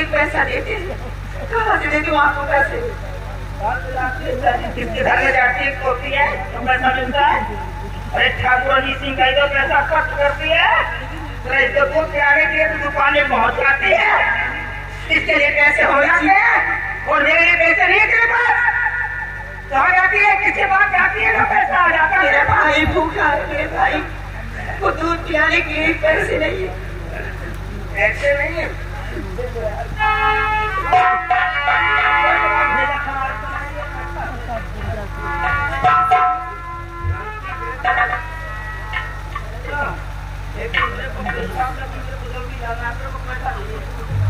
एक पैसा देते कहाँ से देती हूँ आपको पैसे? किसके घर में जाती है है तो पैसा मिलता है। अरे सिंह का इधर पैसा खर्च करती है। तो वो किराने की दुकानें पहुँच जाती है। इसके लिए पैसे हो जाते हैं और मेरे लिए पैसे नहीं है तेरे पास। कहाँ जाती है? किसके पास जाती है? तो पैसा आ जाता मेरा है भाई भूखा मेरे भाई। वो दूध पिलाने के पैसे नहीं है। ऐसे नहीं है। दे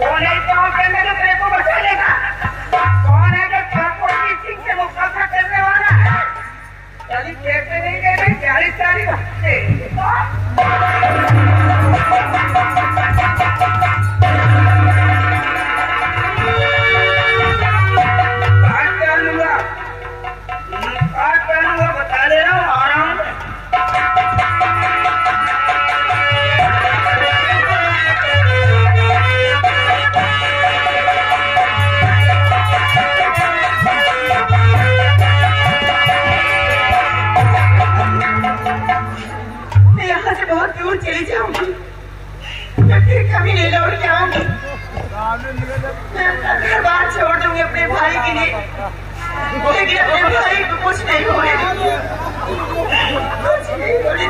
कौन बहुत दूर चली जाऊँगी। फिर कभी नहीं लौट के आऊँगी। घर बार छोड़ दूँगी अपने भाई के लिए। लेकिन अपने भाई को कुछ नहीं होने कुछ नहीं होने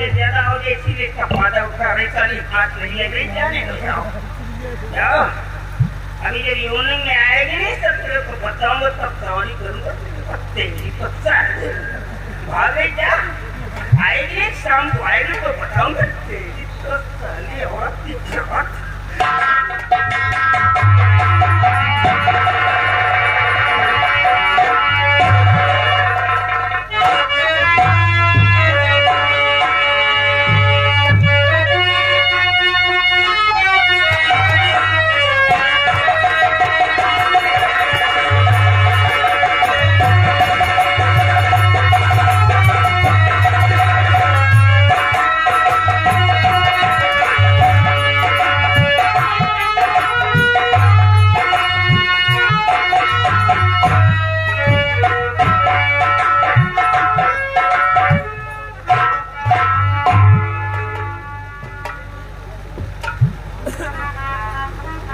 मुझे ज़्यादा हो गया, इसीलिए इसका फ़ायदा उठा रहे कल हाथ नहीं लग रही जाने दो, जाओ। अभी जब यूनिंग में आएँगे नहीं सब तेरे को बताऊँगा सब सवाली करूँगा पत्ते ही पत्ता भागे जा। आएगी, शाम को आएगी तो बताऊँगा, तेरी तो साली और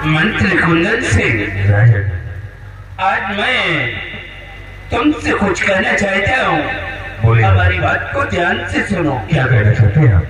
मंत्री कुंदन सिंह। आज मैं तुमसे कुछ कहना चाहता हूँ। हमारी बात को ध्यान से सुनो। क्या कहना चाहते हैं आप?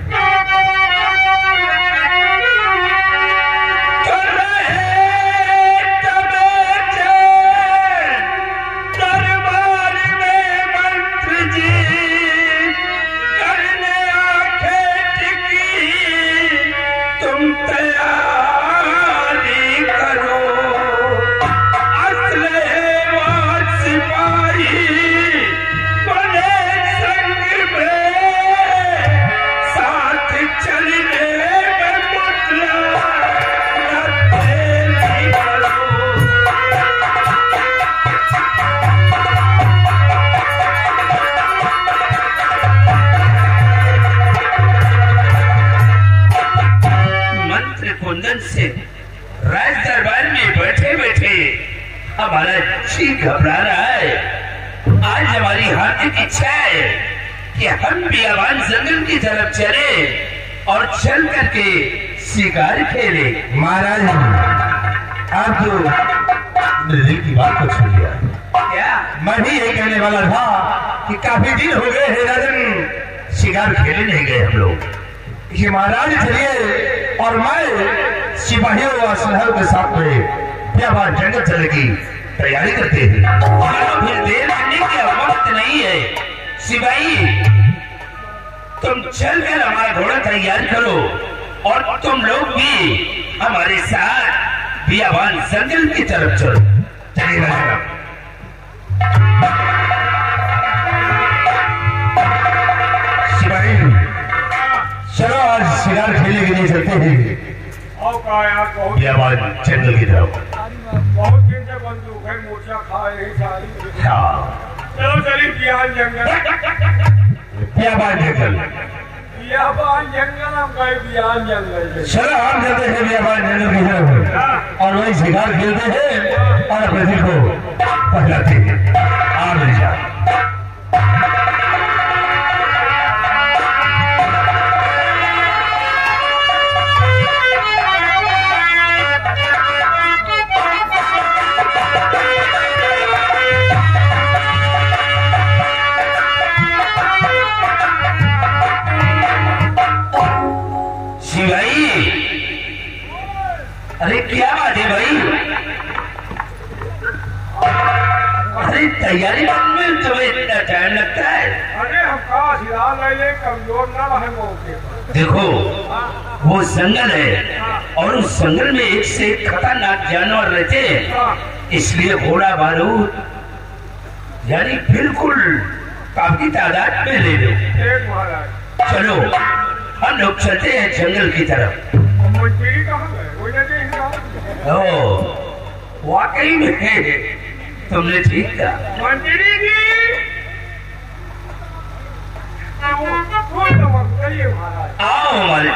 में बैठे बैठे। हमारा जी घबरा रहा है। आज हमारी हार्दिक इच्छा है कि हम बियाबान जंगल की तरफ़ चले और चल करके शिकार खेले। महाराज, आप मेरे दिल की बात को छू लिया क्या? मैं भी यही कहने वाला था कि काफ़ी दिन हो गए हैं राजन। शिकार खेले नहीं गए हम लोग। ये महाराज चलिए और मैं सिपाहियों और सरहद के साथ में व्यापार जंगल चलने की तैयारी करते हैं। चलो फिर देर करने का वक्त नहीं है। सिपाही, तुम चलकर हमारा घोड़ा तैयार करो और तुम लोग भी हमारे साथ बियाबान जंगल की तरफ़ चलो। चलिए सिपाही, चलो आज शिकार खेलने के लिए चलते हैं। बहुत व्यापार जंगल की तरफ़। बहुत दिन से बंदूक है खा सारी चलो। चली बिहान जंगल व्यापार जंगल जंगल हम जंगल हम चलते हैं जंगल की तरफ़। और वही शिकार खेलते हैं और अपने को पहलाते हैं। आ जान अरे तैयारी में तुम्हें इतना टाइम लगता है? अरे हम कहा सिला ले ले कमज़ोर ना रहे मौके देखो वो जंगल है और उस जंगल में एक से एक खतरनाक जानवर रहते हैं। इसलिए घोड़ा बारूद यानी बिल्कुल काफ़ी तादाद में ले लो। चलो हम लोग चलते हैं जंगल की तरफ़। ओ वाकई में तुमने ठीक कहा मंत्री जी आओ हमारे